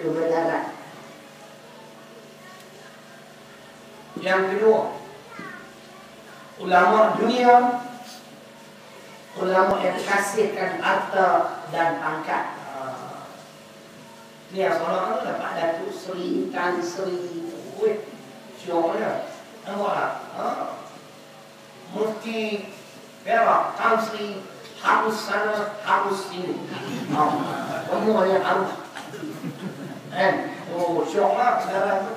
kebenaran. Yang kedua, ulama dunia ulama yang kasihkan harta dan pangkat. Ni yang seorang tu dapat Datuk Seri, Tan Seri, syok dia. Nampak tak? Ha? Mufti Perak, Tan Seri, harus sana, harus sini. Ha. Semuanya harus. Kan? Oh, syok lah saudara tu.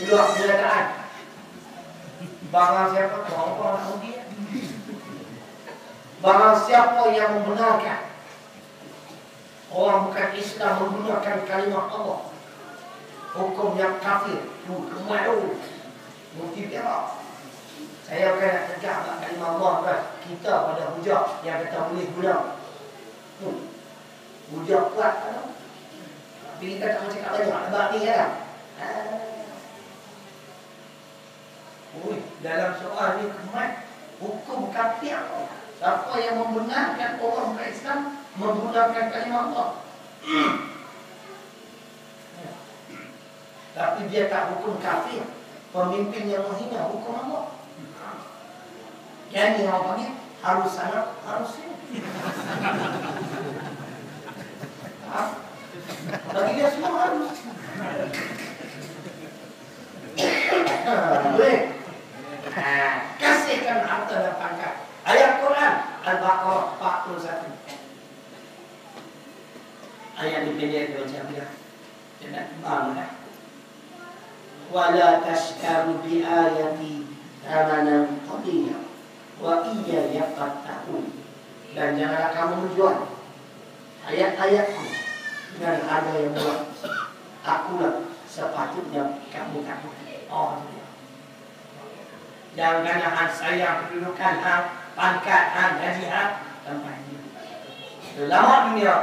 Luar keadaan. Barang siapa orang tahu dia. Barang siapa yang membenarkan orang bukan Islam menggunakan kalimat Allah hukum yang kafir tu kemaru mungkin dia saya akan nak tegak kalimat Allah kan kita pada hujah yang kata boleh guna hmm. hujah kuat kan tapi kita tak cakap banyak lebat ni kan Ui, dalam soal ni kemat hukum kafir Siapa yang membenarkan orang bukan Islam menggunakan kalimat Allah. Tapi dia tak hukum kafir. Pemimpin yang menghina hukum Allah. Yang ni orang panggil harus sana, harus sini. Bagi dia semua harus. Ha, kasihkan harta dan pangkat. Ayat Quran Al-Baqarah 41. Ayat dia macam dia. Dia nak kembang lah. Wala tashkaru bi ayati amanan qadiyya wa iya yaqattahu. Dan janganlah kamu menjual ayat-ayatku dengan harga yang murah. Akulah sepatutnya kamu takuti. Oh, dan kerana saya kedudukan hak pangkat hak gaji hak tempat ini. Selama dunia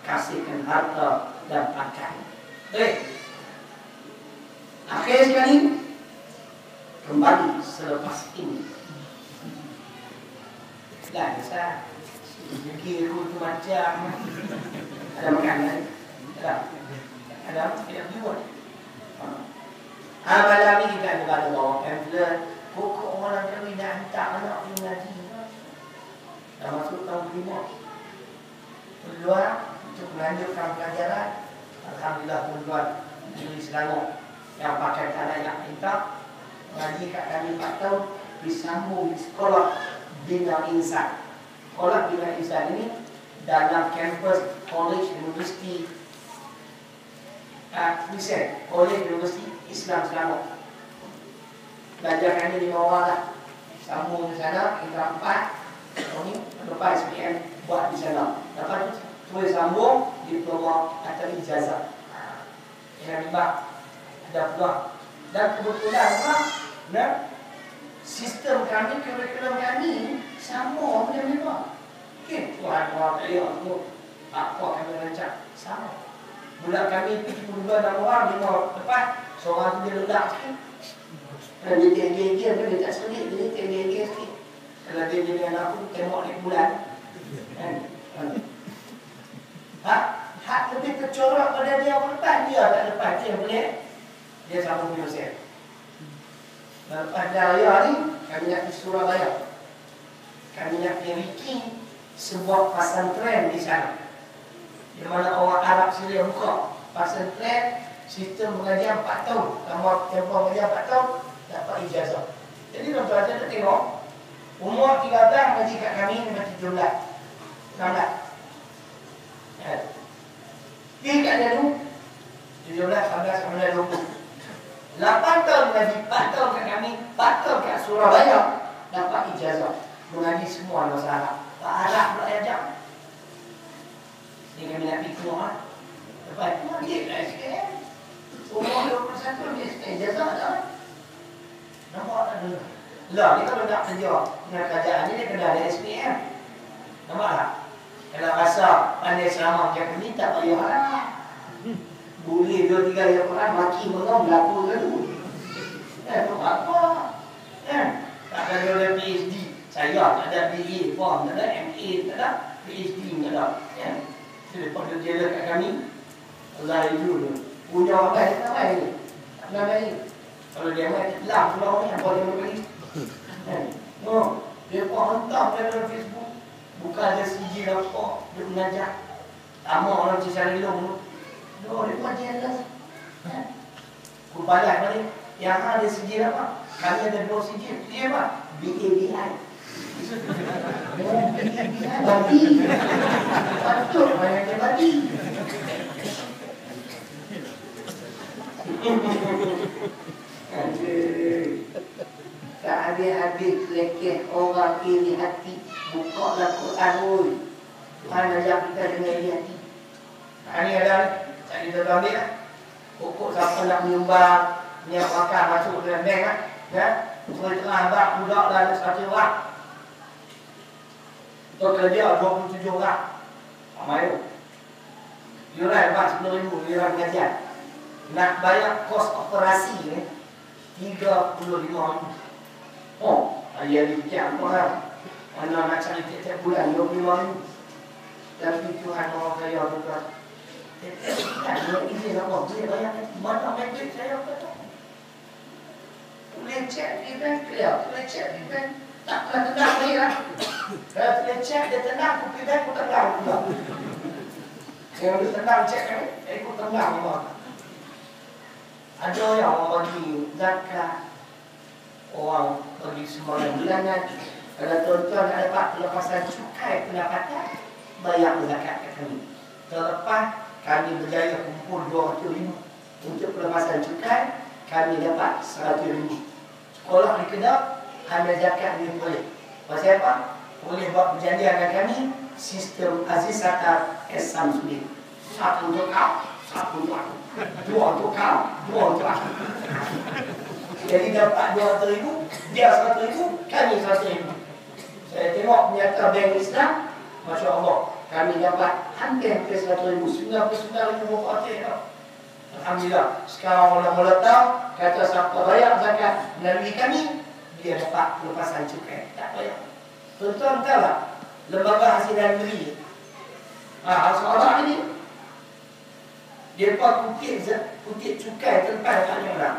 kasihkan harta dan pangkat. Baik. Akhir sekali kembali selepas ini. Bisa. Jadi aku tu macam ada makanan. Ada. Ada. Tidak buat. Amalami kita kepada bawa pamphlet Pokok orang kami dah hantar anak pergi ngaji Dah masuk tahun kelima Keluar untuk melanjutkan pelajaran Alhamdulillah tuan-tuan Di Selangor Yang pakai tanah yang minta Ngaji kat kami 4 tahun Disambung di sekolah Bina Insan Sekolah Bina Insan ini Dalam kampus College University uh, College University Islam Selangor. Belajar kami lima orang lah. Sambung di sana, kita empat. Ini lepas SPM buat di sana. Lepas tu, boleh sambung Diploma atau ijazah. Yang lima Ada peluang. Dan kebetulan apa? Dan sistem kami, kurikulum kami Sama dengan lima. Okay, Tuhan Allah kaya Apa kami rancang Sama Bulan kami 72 orang, lima lepas Seorang tu dia ledak sikit kalau dia tinggi-tinggi, apa dia tak sedih, dia tinggi-tinggi sikit. Kalau dia jadi anak aku, tengok naik bulan. Kan? Ha? Hak lebih kecorak pada dia apa lepas, dia tak lepas, dia boleh. Dia sambung dengan saya. Lepas raya ni, kami nak pergi Surabaya. Kami nak pergi sebuah pasantren di sana. Di mana orang Arab sini buka pasantren, sistem mengajar 4 tahun. Lama tempoh mengajar 4 tahun, dapat ijazah. Jadi tuan-tuan ada tengok umur 13 ngaji kat kami ni macam 17. 16. Ya. Pergi kat dia tu 17, 18, 19, 20. 8 tahun ngaji, 4 tahun kat kami, 4 tahun kat Surabaya dapat ijazah. Mengaji semua bahasa Arab. Pak Arab pula ajar. Ni kami nak pergi keluar. Lepas tu, dia lah sikit. Umur 21, dia ijazah tak? Nampak tak dulu? Lah, ni kalau nak kerja dengan kerajaan ni, dia kena ada SPM. Nampak tak? Kalau rasa pandai selama macam ni, tak payah lah. Boleh dua tiga ayat Quran, maki mengau, berlaku ke tu? Eh, tu apa? Eh, tak ada ada PhD. Saya tak ada BA form, tak ada MA, tak ada. PhD ni ada. Ya. Daripada dia dekat kami, Allah itu tu. Punya orang lain tak ni. Tak main. Kalau dia main, lah pulau ni apa dia beli. Kan? Oh, dia pun hantar dalam Facebook. Bukan ada CG apa, dia mengajar. Lama orang macam cari tu. Dia dia pun jelas. Kan? Kupalan balik. Yang ada CG apa? Kami ada dua CG. Dia apa? BABI. Babi. Patut banyak yang babi. Tak habis-habis lekeh orang iri hati Buka lah Quran oi Tuhan ajak kita dengan iri hati? Nah ni ada Tak tahu ni lah Pokok siapa nak menyumbang Niat makan masuk dalam bank lah Ya? Supaya tengah abad budak dah ada satu orang Untuk kerja 27 orang Ramai tu Yuran empat sepuluh ribu Yuran pengajian Nak bayar kos operasi ni Tiga puluh lima ribu Oh, ayah ni fikir apa lah Mana nak cari tiap-tiap bulan Dua puluh lima ribu Tapi Tuhan orang kaya bukan Tak ada izin apa Boleh bayar Mana main saya kata Boleh cek di bank Boleh cek di bank Tak pernah ni lah Boleh cek dia tenang Kopi bank pun tenang. Pula Yang dia tenang cek kan Eh pun tenang pula Ada yang orang bagi Zakat Orang bagi sembahyang bulanan Kalau tuan-tuan nak dapat pelepasan cukai pendapatan Bayar zakat kat kami. Terlepas kami berjaya kumpul 200 ribu. Untuk pelepasan cukai Kami dapat 100 ribu. Sekolah di Kedah Ambil zakat ni boleh. Pasal apa? Boleh buat perjanjian dengan kami Sistem Aziz Satar S. Samsudin Satu untuk kau Satu untuk aku Dua untuk kau Dua untuk aku jadi dapat 200 ribu, dia 100 ribu, kami 100 ribu. Saya tengok nyata bank Islam, Masya Allah, kami dapat hampir-hampir 100 ribu, 99 ribu berapa Alhamdulillah, sekarang orang meletak, kata siapa bayar zakat melalui kami, dia dapat lepasan cukai. Tak bayar. Tuan-tuan tahu tak? Lembaga hasil dan negeri. Ah, seorang ini, dia buat kutip, kutip cukai tempat tak ada orang.